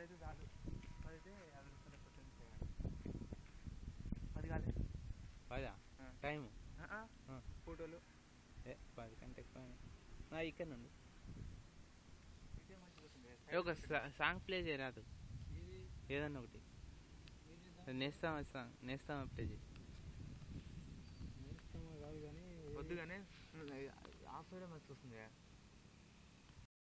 పదైతే చాలు పదైతే అయితే యాభై రూపాయలు కొట్టండి చేయాలి. పది కాలే. పదా? టైం ఫోటోలు. ఏ పది కంటే ఎక్కువ నా ఇక్కడ నుండి. ఒక సాంగ్ ప్లే చేయరాదు ఇది ఏదన్నా ఒకటి. నేస్తాం సాంగ్? నేస్తాం ప్లే చేయి? వద్దు కానీ హాఫ్ వేరే మంచిగా వస్తుంది